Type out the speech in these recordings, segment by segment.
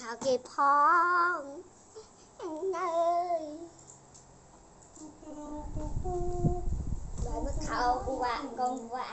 ชาวเกพ้องเนยแล้วก็เขากงวาไ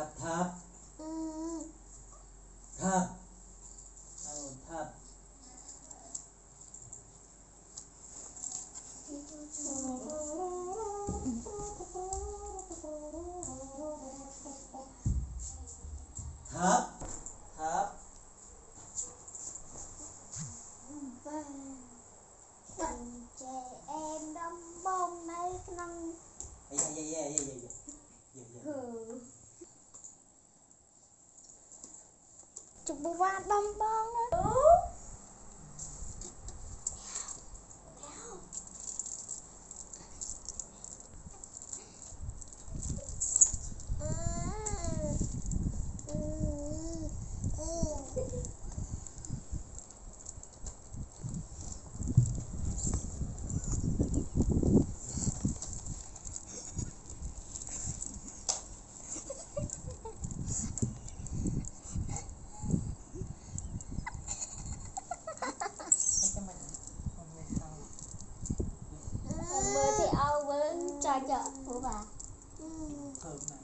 ทับทับทับเอาทับทับทับใจเอ็มดำบงในกนัง ជបវ៉ាដំបងណា ra chợ của bà ừ. thường là